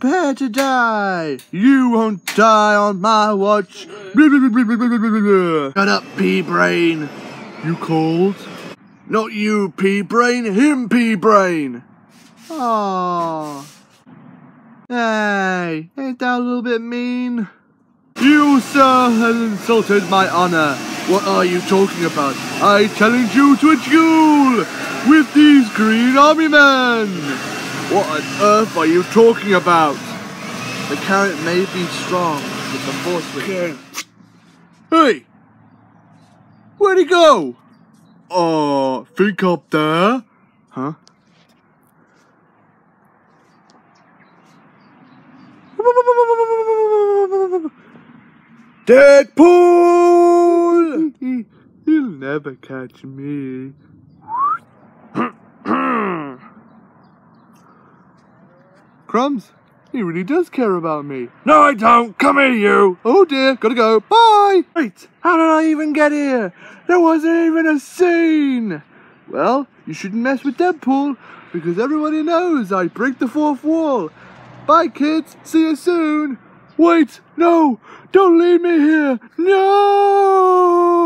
Prepare to die. You won't die on my watch. Shut up, pea-brain. You cold? Not you, pea-brain. Him, pea-brain. Aww. Hey, ain't that a little bit mean? You, sir, have insulted my honor. What are you talking about? I challenge you to a duel with these green army men. What on earth are you talking about? The carrot may be strong, but the force will... Hey! Where'd he go? Uh, think up there? Huh? Deadpool! He'll never catch me. Crumbs, he really does care about me. No, I don't. Come here, you. Oh dear, gotta go. Bye. Wait, how did I even get here? There wasn't even a scene. Well, you shouldn't mess with Deadpool because everybody knows I break the fourth wall. Bye, kids. See you soon. Wait, no, don't leave me here. No.